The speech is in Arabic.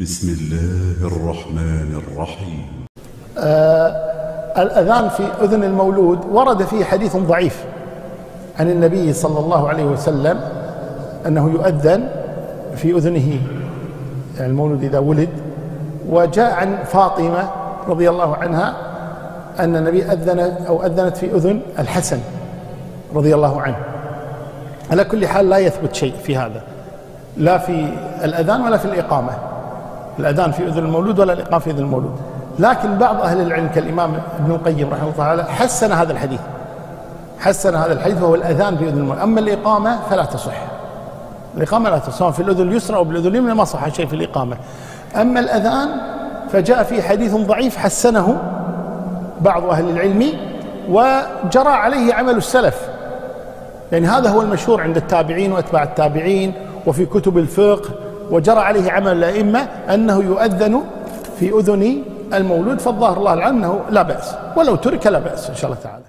بسم الله الرحمن الرحيم. الأذان في أذن المولود ورد فيه حديث ضعيف عن النبي صلى الله عليه وسلم أنه يؤذن في أذنه يعني المولود إذا ولد. وجاء عن فاطمة رضي الله عنها أن النبي أذن أو أذنت في أذن الحسن رضي الله عنه. على كل حال لا يثبت شيء في هذا لا في الأذان ولا في الإقامة. الأذان في أذن المولود ولا الإقامة في أذن المولود. لكن بعض أهل العلم كالإمام ابن القيم رحمه الله تعالى حسن هذا الحديث. حسن هذا الحديث وهو الأذان بأذن المولود. أما الإقامة فلا تصح. الإقامة لا تصح. في الأذن اليسرى أو بالأذن اليمنى ما صح شيء في الإقامة. أما الأذان فجاء فيه حديث ضعيف حسنه بعض أهل العلم وجرى عليه عمل السلف. يعني هذا هو المشهور عند التابعين وأتباع التابعين وفي كتب الفقه وجرى عليه عمل الأئمة أنه يؤذن في أذن المولود فالظاهر الله عنه لا بأس ولو ترك لا بأس إن شاء الله تعالى.